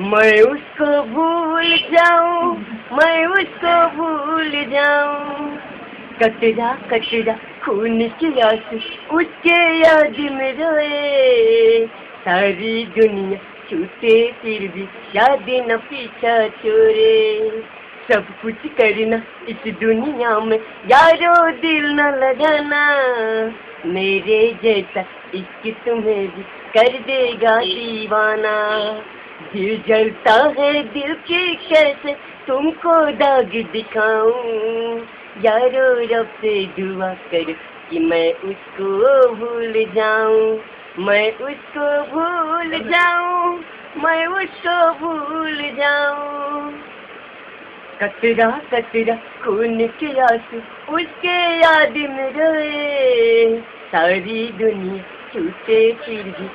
मैं उसको भूल जाऊँ, मैं उसको भूल जाऊँ। कतरा कतरा खून की आँसू उसके याद में रोए। सारी दुनिया छूटे, फिर भी याद न पीछा छोड़े। सब कुछ करना इस दुनिया में, यारो दिल न लगाना। मेरे जैसा इश्क तुम्हें भी कर देगा दीवाना। दिल जलता है दिल के कैसे तुमको दाग दिखाऊँ। यारो रब से दुआ कर कि मैं उसको भूल जाऊँ, मैं उसको भूल जाऊँ, मैं उसको भूल जाऊँ। कतरा कतरा खून के आँसू उसके याद में रोए, सारी दुनिया छूटे फिर भी।